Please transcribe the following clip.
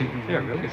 Mm-hmm. Yeah, really.